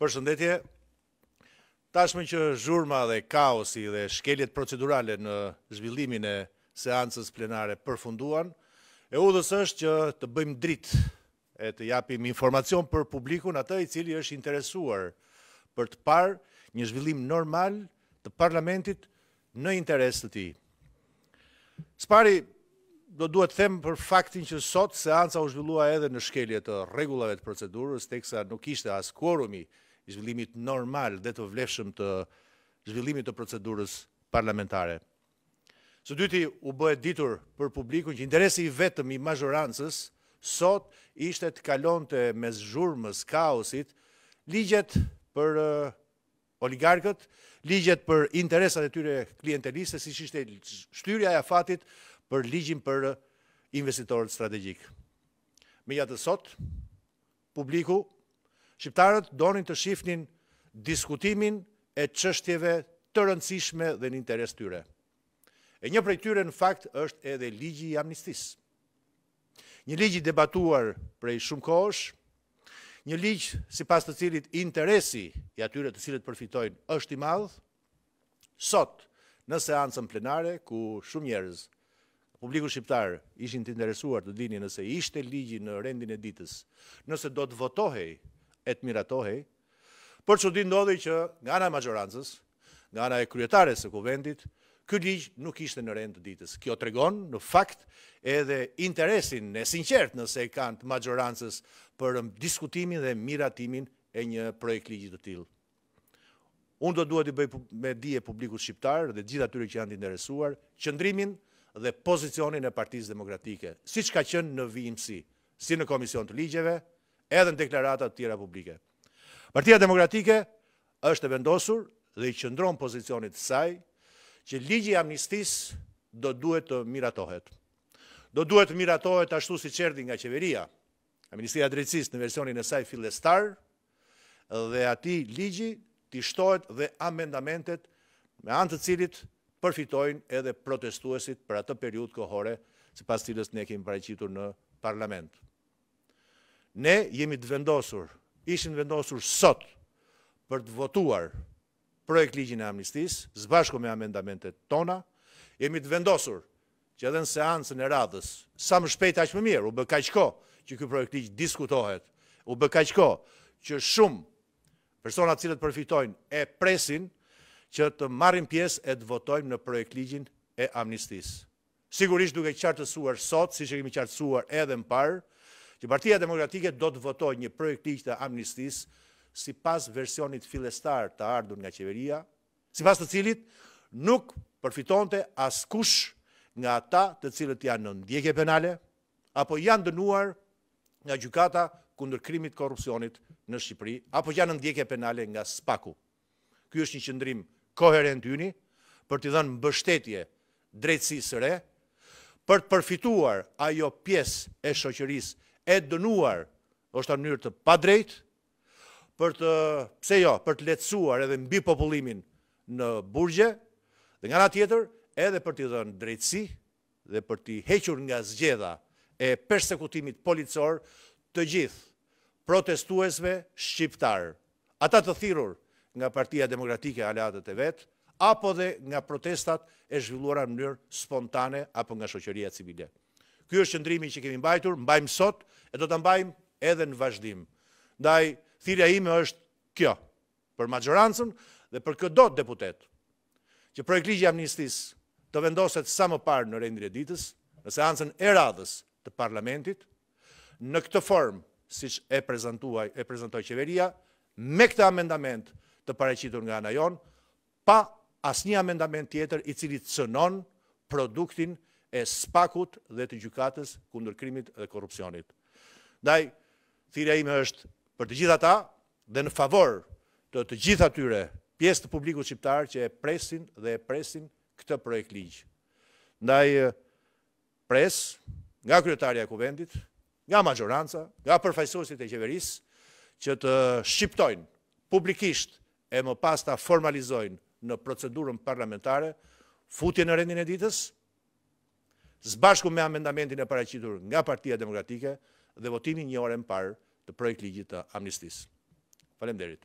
Përshëndetje. Tashmë që zhurma dhe kaosi dhe shkeljet procedurale në zhvillimin e seancës plenare përfunduan, e udhës është që të bëjmë dritë e të japim informacion për publikun atë i cili është interesuar për të parë një zhvillim normal të parlamentit në interes të tij. Së pari, do duhet të them për faktin që sot seanca u zhvillua edhe në shkelje të rregullave të procedurës, teksa nuk ishte as kuorumi i zhvillimit normal dhe të vlefshëm të zhvillimit të procedurës parlamentare. Së dyti, u bë e ditur për publikun që interesi i vetëm i mazhorancës sot ishte të kalonte mes zhurmës, kaosit, ligjet për oligarkët, ligjet për interesat e tyre klienteliste, siç ishte shtyrja e afatit për ligjin për investitorët strategjikë. Megjithatë sot, publiku, shqiptarët donin të shifnin diskutimin e çështjeve të rëndësishme dhe në interes të tyre. E një prej tyre në fakt është edhe ligji i amnistisë. Një ligj i debatuar prej shumë kohësh, një ligj sipas të cilit interesi i atyre të cilët përfitojnë është i madh, sot në seancën plenare ku shumë njerëz publiku shqiptar ishin të interesuar të dinin nëse ishte ligji në rendin e ditës, nëse do të votohej e të miratohej, Për çudi ndodhi që nga ana e maxhorancës, nga ana e kryetares së Kuvendit, ky ligj nuk ishte në rend të ditës. Kjo tregon në fakt edhe interesin e sinqertë nëse e kanë të maxhorancës për diskutimin dhe miratimin e një projektligji të tillë. Unë do duhet të bëj me dije publikut shqiptar dhe gjithë atyre që janë të interesuar qëndrimin dhe pozicionin e Partisë Demokratike, siç ka qenë në vijimësi, si në Komision të Ligjeve, edhe në deklarata të tjera publike. Partia Demokratike është e vendosur dhe i qëndron pozicionit të saj që ligji i amnistisë do duhet të miratohet. Do duhet të miratohet ashtu siç erdhi nga qeveria, nga Ministria e Drejtësisë në versionin e saj fillestar dhe atij ligji t'i shtohet dhe amendamentet me anë të cilit përfitojnë edhe protestuesit për atë periudhë kohore, sipas së cilës ne kemi paraqitur në parlament. Ne jemi të vendosur, ishim të vendosur sot për të votuar projektligjin e amnistisë, së bashku me amendamentet tona, jemi të vendosur që edhe në seancën e radhës, sa më shpejt aq më mirë, u bë kaq kohë që ky projektligj diskutohet, u bë kaq kohë që shumë persona të cilët përfitojnë e presin që të marrim pjesë e të votojmë në projektligjin e amnistisë. Sigurisht duke qartësuar sot, siç e kemi qartësuar edhe më parë, që Partia Demokratike do të votojë një projektligj të amnistisë sipas versionit fillestar të ardhur nga qeveria, sipas të cilit nuk përfitonte askush nga ata të cilët janë nën ndjekje penale apo janë dënuar nga Gjykata kundër Krimit, Korrupsionit në Shqipëri apo janë nën ndjekje penale nga SPAK-u. Ky është një qëndrim koherent yni për t'i dhënë mbështetje drejtësisë së re, për të përfituar ajo pjesë e shoqërisë e dënuar ndoshta në mënyrë të padrejtë, për të, pse jo, për të lehtësuar edhe mbipopullimin në burgje dhe nga ana tjetër edhe për t'i dhënë drejtësi dhe për t'i hequr nga zgjedha e persekutimit policor të gjithë protestuesve shqiptarë, ata të thirrur nga Partia Demokratike e aleatët e vet, apo dhe nga protestat e zhvilluara në mënyrë spontane apo nga shoqëria civile. Ky është qëndrimi që kemi mbajtur, mbajmë sot e do ta mbajmë edhe në vazhdim. Ndaj, thirrja ime është kjo, për maxhorancën dhe për këdo deputet, që projektligji i amnistisë të vendoset sa më parë në rendin e ditës, në seancën e radhës të Parlamentit, në këtë formë siç e prezantoi Qeveria, me këtë amendament të paraqitur nga ana jonë, pa asnjë amendament tjetër i cili cënon produktin e SPAK-ut dhe të Gjykatës kundër Krimit dhe Korrupsionit. Ndaj, thirrja ime është për të gjithë ata dhe në favor të të gjitha atyre pjesë të publikut shqiptar që e presin dhe e presin këtë projektligj. Ndaj, pres, nga kryetarja e Kuvendit, nga maxhoranca, nga përfaqësuesit e qeverisë, që të shqiptojnë publikisht e më pas ta formalizojnë në procedurën parlamentare futjen në rendin e ditës, së bashku me amendamentin e paraqitur nga Partia Demokratike dhe votimin një orë e më parë të projektligjit të amnistisë. Faleminderit.